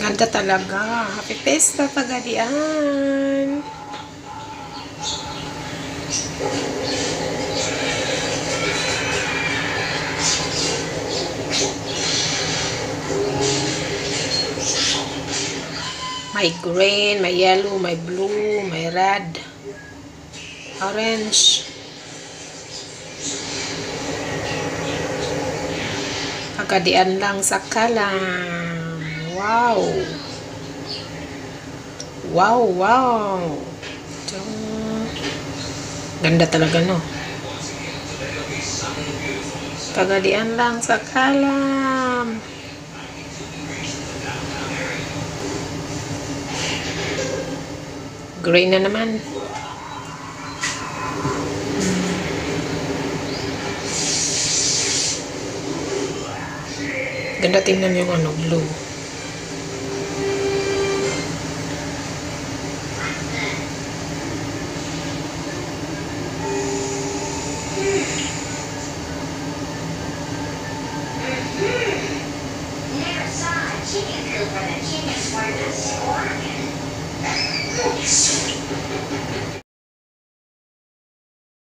Ganda talaga. Happy Pesta Pagadian. May green, may yellow, may blue, may red, orange. Pagadian lang sa kalang. wow wow wow ganda talaga no pagalian lang sa kalam gray na naman ganda tingnan yung ano blue chicken coop